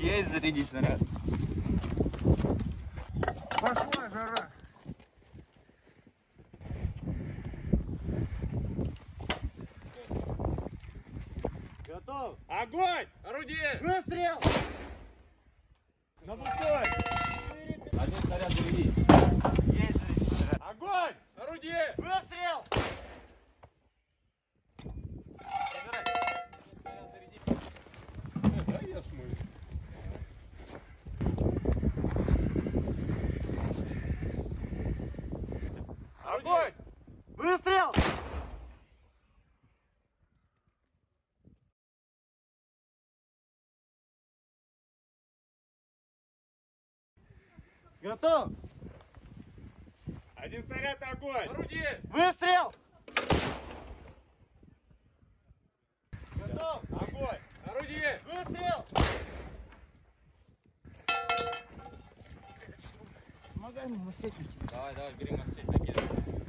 Есть зарядить снаряд. Пошла жара. Готов! Огонь! Орудие! Выстрел! На пустой! Один снаряд зарядить. Есть зарядить снаряд. Огонь! Орудие! Выстрел! Да я ж мой. Огонь! Выстрел! Готов! Один снаряд огонь! Орудие! Выстрел! Готов! Огонь! Орудие! Выстрел! Помогай мне, масетники. Давай, давай, бери мастик, накидывай.